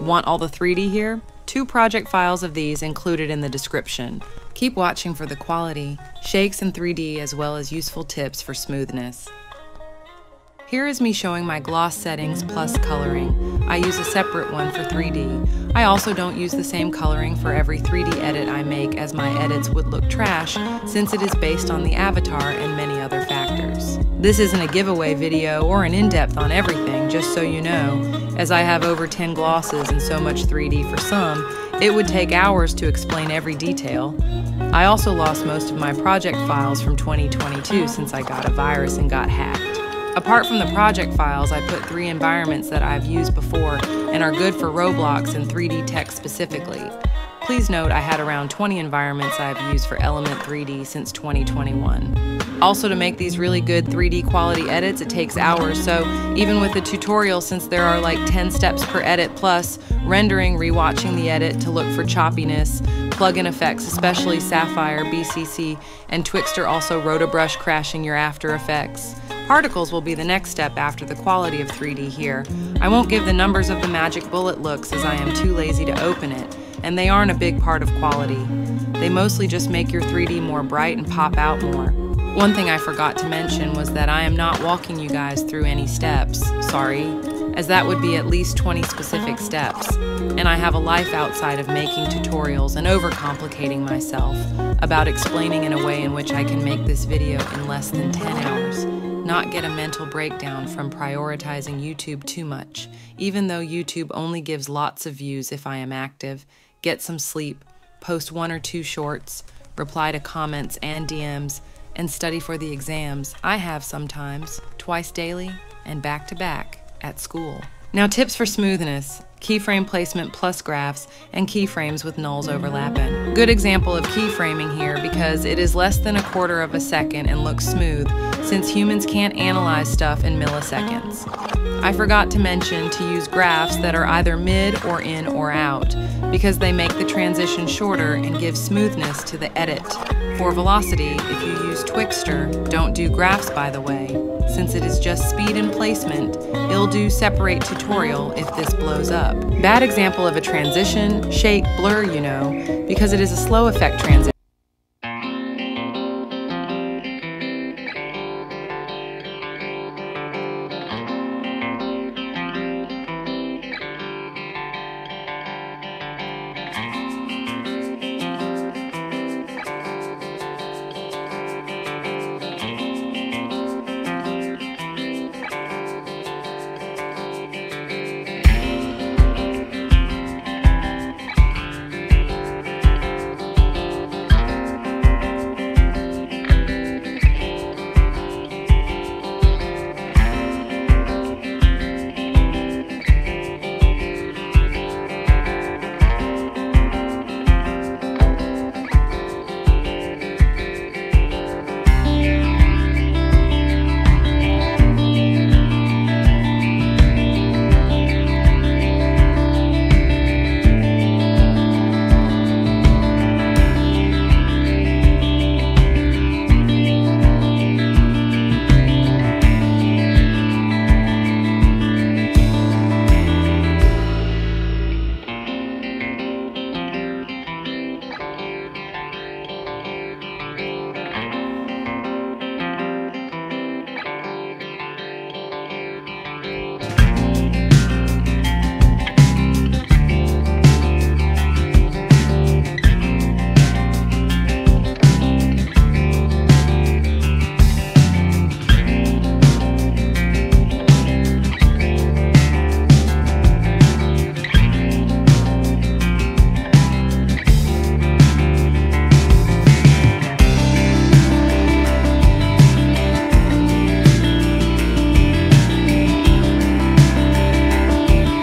Want all the 3D here? Two project files of these included in the description. Keep watching for the quality, shakes in 3D as well as useful tips for smoothness. Here is me showing my gloss settings plus coloring. I use a separate one for 3D. I also don't use the same coloring for every 3D edit I make as my edits would look trash since it is based on the avatar and many other factors. This isn't a giveaway video or an in-depth on everything, just so you know. As I have over 10 glosses and so much 3D for some, it would take hours to explain every detail. I also lost most of my project files from 2022 since I got a virus and got hacked. Apart from the project files, I put three environments that I've used before and are good for Roblox and 3D Tech specifically. Please note I had around 20 environments I've used for Element 3D since 2021. Also to make these really good 3D quality edits, it takes hours, so even with the tutorial, since there are like 10 steps per edit plus rendering, rewatching the edit to look for choppiness, plugin effects, especially Sapphire, BCC, and Twixtor also rotobrush crashing your After Effects. Particles will be the next step after the quality of 3D here. I won't give the numbers of the magic bullet looks as I am too lazy to open it, and they aren't a big part of quality. They mostly just make your 3D more bright and pop out more. One thing I forgot to mention was that I am not walking you guys through any steps, sorry, as that would be at least 20 specific steps, and I have a life outside of making tutorials and overcomplicating myself about explaining in a way in which I can make this video in less than 10 hours. Not get a mental breakdown from prioritizing YouTube too much, even though YouTube only gives lots of views if I am active, get some sleep, post one or two shorts, reply to comments and DMs, and study for the exams I have sometimes, twice daily and back to back at school. Now, tips for smoothness keyframe placement plus graphs, and keyframes with nulls overlapping. Good example of keyframing here because it is less than a quarter of a second and looks smooth, since humans can't analyze stuff in milliseconds. I forgot to mention to use graphs that are either mid or in or out, because they make the transition shorter and give smoothness to the edit. For velocity, if you use Twixtor, don't do graphs by the way, since it is just speed and placement, it'll do separate tutorial if this blows up. Bad example of a transition, shake, blur, you know, because it is a slow effect transition.